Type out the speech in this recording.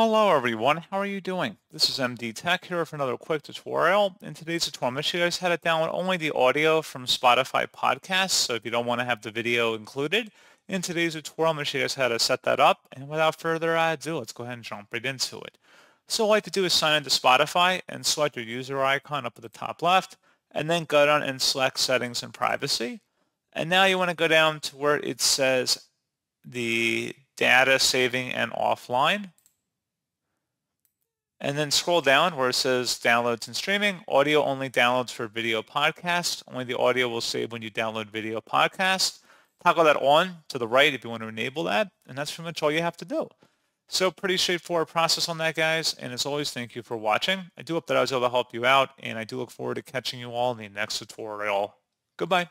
Hello everyone, how are you doing? This is MD Tech here for another quick tutorial. In today's tutorial, to show you guys how to download only the audio from Spotify podcasts, so if you don't want to have the video included. In today's tutorial, I'm going to show you guys how to set that up, and without further ado, let's go ahead and jump right into it. So all you have to do is sign into Spotify and select your user icon up at the top left, and then go down and select Settings and Privacy. And now you want to go down to where it says the data saving and offline and then scroll down where it says downloads and streaming, audio only downloads for video podcast. Only the audio will save when you download video podcast. Toggle that on to the right if you want to enable that. And that's pretty much all you have to do. So pretty straightforward process on that, guys. And as always, thank you for watching. I do hope that I was able to help you out. And I do look forward to catching you all in the next tutorial. Goodbye.